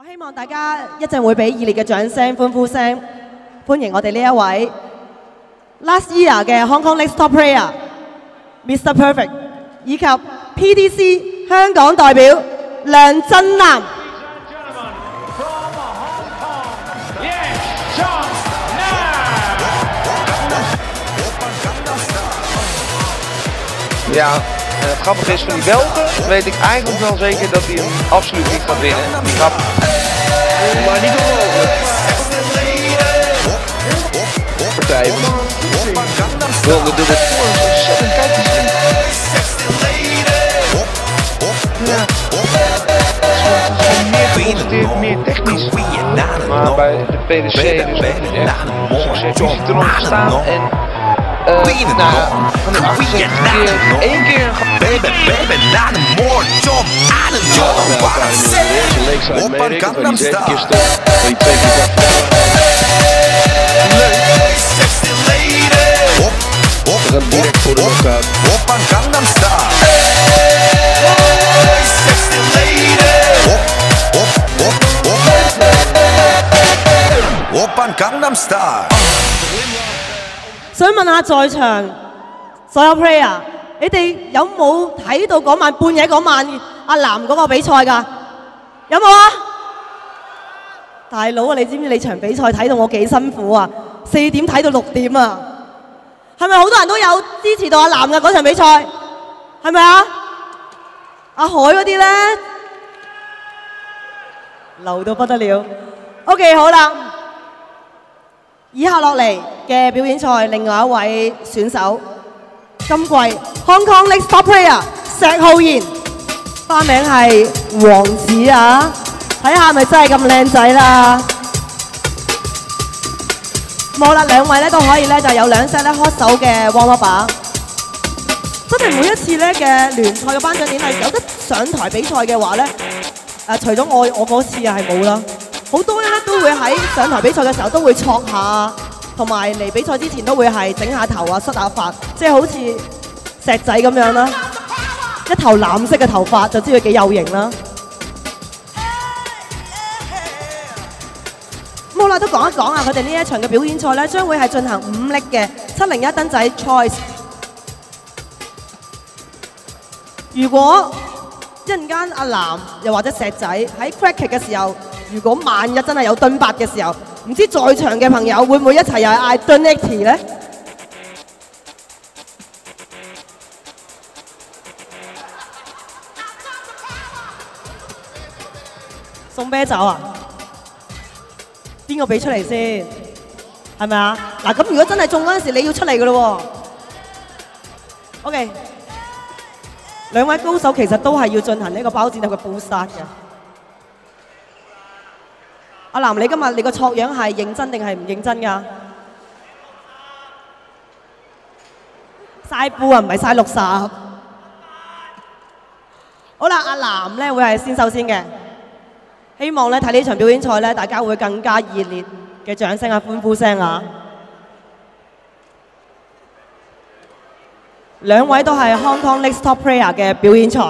我希望大家一陣會俾熱烈嘅掌聲、歡呼聲，歡迎我哋呢一位 last year 嘅 Hong Kong Next Top Player Mr Perfect，以及 PDC 香港代表梁振南。En het grappige is van die Belgen, weet ik eigenlijk wel zeker dat hij hem absoluut niet gaat winnen. Die grap. Maar niet onmogelijk. Partij. Wilde doet het voor ontzettend kijk eens in. Ja. Meer meer technisch. Maar bij de PDC dus echt succes. Die eronder staan en eh, uh, een nou keer, Eén keer. Baby, baby, na een moord, John, aan een John. Op een Gangnam Style. Op, op, op, op, op een Op een Gangnam 想問下在場所有 player，你哋有冇睇到嗰晚半夜嗰晚阿南嗰個比賽㗎？有冇啊？大佬啊，你知唔知你場比賽睇到我幾辛苦啊？四點睇到六點啊！係咪好多人都有支持到阿南嘅嗰場比賽？係咪啊？阿海嗰啲咧流到不得了。OK，好啦。以下落嚟嘅表演賽，另外一位選手，今季 Hong Kong Next Top Player 石浩然，花名係王子啊！睇下係咪真係咁靚仔啦！冇啦，兩位咧都可以咧就有兩 set 咧開手嘅 warm up。真係每一次咧嘅聯賽嘅頒獎典禮有得上台比賽嘅話咧，誒、除咗我我嗰次啊係冇啦。好多咧都會喺上台比賽嘅時候都會戳下，同埋嚟比賽之前都會係整下頭啊、梳下髮，即係好似石仔咁樣啦。一頭藍色嘅頭髮就知佢幾有型啦。咁好啦，都講一講啊！佢哋呢一場嘅表演賽咧，將會係進行五力嘅七零一燈仔 choice。如果一陣間阿藍又或者石仔喺 crack 嘅時候，如果萬一真係有蹲八嘅時候，唔知在場嘅朋友會唔會一齊又係嗌蹲 eighty 咧？送啤酒啊！邊個俾出嚟先？係咪啊？嗱，咁如果真係中嗰陣時，你要出嚟嘅咯喎。OK，兩位高手其實都係要進行呢個包剪揼嘅布殺嘅。阿南，你今日你個錯樣係認真定係唔認真㗎？晒布啊，唔係晒六十。好啦，阿南咧會係先手先嘅。希望咧睇呢場表演賽咧，大家會更加熱烈嘅掌聲啊、歡呼聲啊！兩位都係 Hong Kong Next Top Player 嘅表演賽。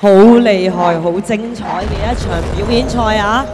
好厲害、好精彩嘅一場表演賽啊。